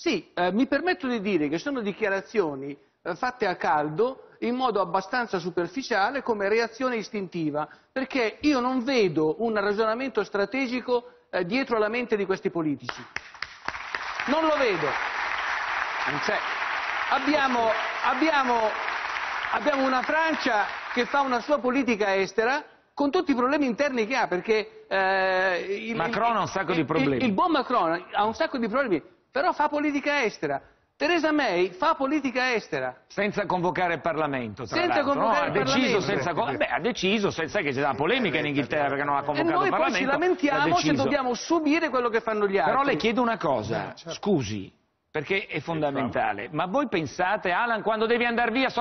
Sì, eh, mi permetto di dire che sono dichiarazioni eh, fatte a caldo in modo abbastanza superficiale come reazione istintiva, perché io non vedo un ragionamento strategico eh, dietro alla mente di questi politici. Non lo vedo. Non c'è. Abbiamo, abbiamo, abbiamo una Francia che fa una sua politica estera con tutti i problemi interni che ha, perché eh, il, Macron ha un sacco di il- problemi. Il, il buon Macron ha un sacco di problemi, però fa politica estera. Theresa May fa politica estera. Senza convocare il Parlamento, tra Senza l'altro, convocare no? il ha deciso Parlamento. senza beh, ha deciso senza che c'è una polemica in Inghilterra perché non ha E convocato noi il poi Parlamento. ci ha lamentiamo se dobbiamo subire quello che fanno gli altri. Però le chiedo una cosa, scusi, perché è fondamentale, ma voi pensate, Alan, quando devi andare via so